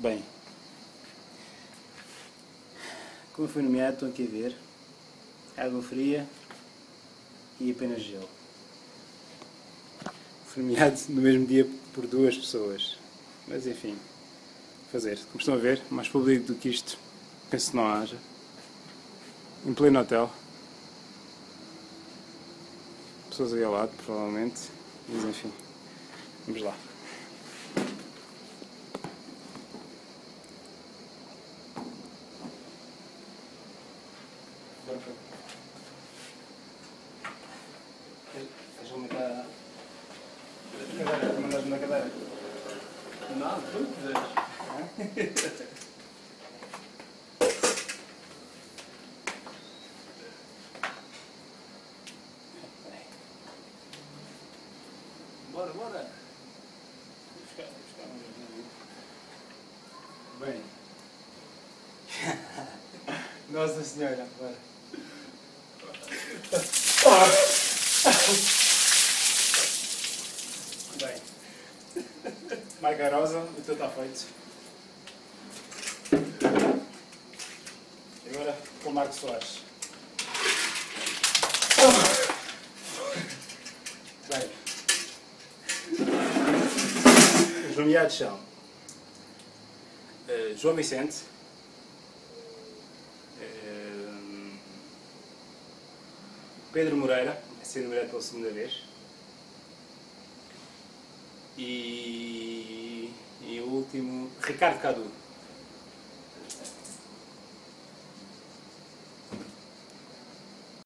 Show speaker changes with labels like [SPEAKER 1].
[SPEAKER 1] Bem, como foi nomeado, estão aqui a ver. Água fria e apenas gelo. Foi nomeado no mesmo dia por duas pessoas. Mas enfim, fazer. Como estão a ver, mais público do que isto, penso que não haja. Em pleno hotel. Pessoas aí ao lado, provavelmente. Mas enfim, vamos lá. Queres aumentar a cadeira? Mandas-me na cadeira?
[SPEAKER 2] Não, tu quiseres. Bora, bora.
[SPEAKER 1] Vou buscar, vou buscar um joguinho. Bem. Nossa Senhora, bora. Bem. Marca Rosa, o teu está feito. E agora com o Marcos Soares. Bem. Os nomeados são eh, João Vicente, Pedro Moreira, a ser nomeado pela segunda vez, e, e o último, Ricardo Cadu.